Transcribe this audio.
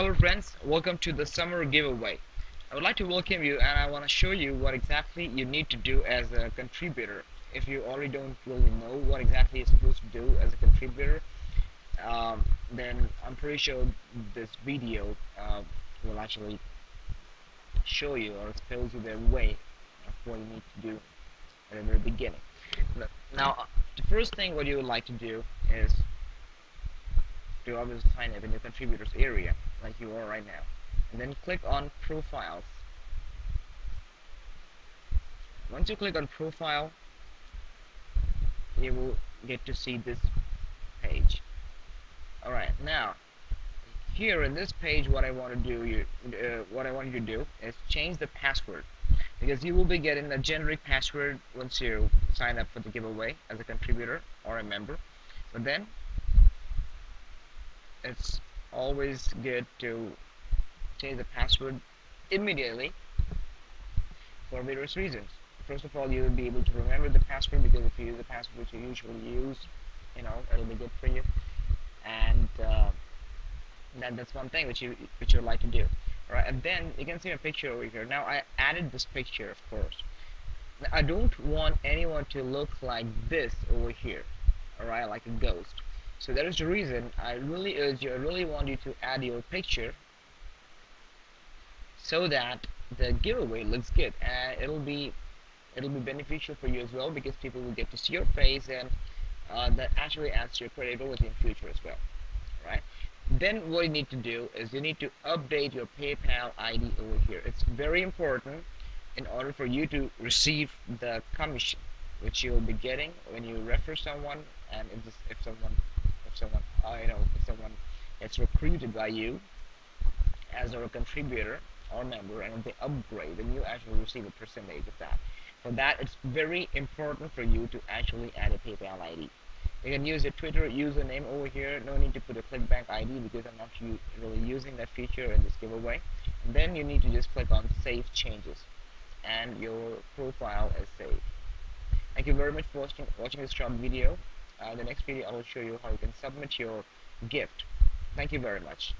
Hello friends, welcome to the summer giveaway. I would like to welcome you and I want to show you what exactly you need to do as a contributor. If you already don't really know what exactly you're supposed to do as a contributor, um, then I'm pretty sure this video uh, will actually show you or expose you the way of what you need to do at the very beginning. Now, the first thing what you would like to do is to obviously sign up in your contributors area like you are right now. And then click on profiles. Once you click on profile you will get to see this page. Alright now here in this page what I want to do you uh, what I want you to do is change the password. Because you will be getting a generic password once you sign up for the giveaway as a contributor or a member. But then it's always good to change the password immediately for various reasons. First of all, you will be able to remember the password because if you use the password which you usually use, you know, it'll be good for you. And uh, that, that's one thing which you which you'd like to do. Alright, and then you can see a picture over here. Now I added this picture, of course. Now, I don't want anyone to look like this over here. Alright, like a ghost. So that is the reason I really urge you, I really want you to add your picture so that the giveaway looks good. And it'll be it'll be beneficial for you as well because people will get to see your face and uh, that actually adds to your credibility in future as well right? Then what you need to do is you need to update your PayPal ID over here. It's very important in order for you to receive the commission which you'll be getting when you refer someone and if, this, if someone if someone uh, you know if someone gets recruited by you as a contributor or member and they upgrade then you actually receive a percentage of that. For that it's very important for you to actually add a PayPal ID you can use your Twitter username over here. No need to put a clickbank ID because I'm not really using that feature in this giveaway. And then you need to just click on save changes and your profile is saved. Thank you very much for watching, watching this short video uh, the next video I will show you how you can submit your gift. Thank you very much.